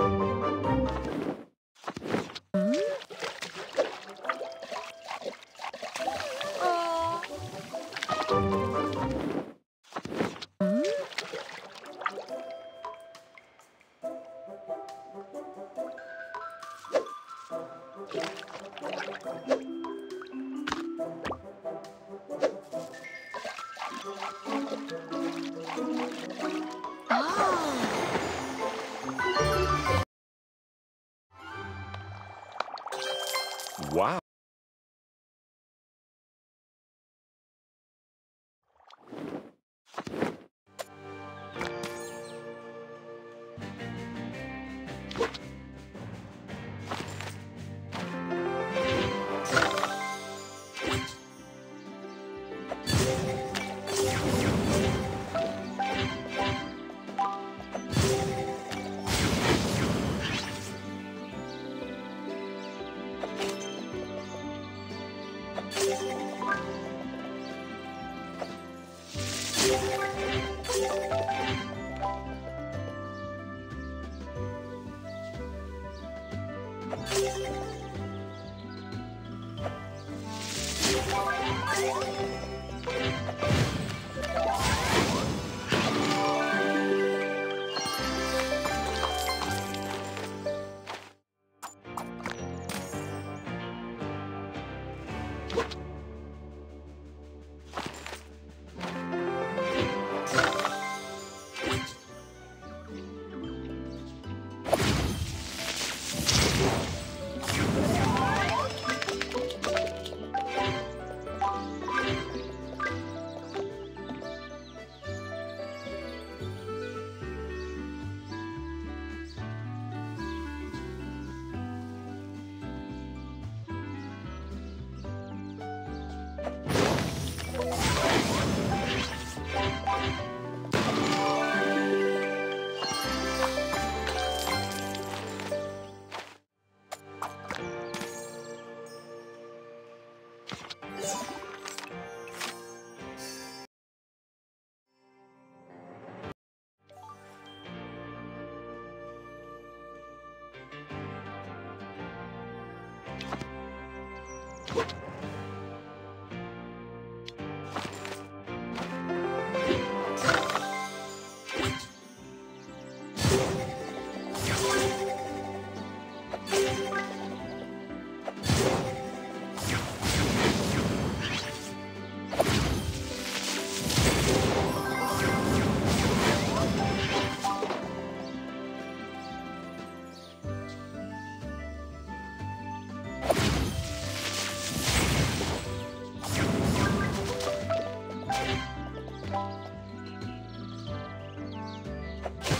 Música you you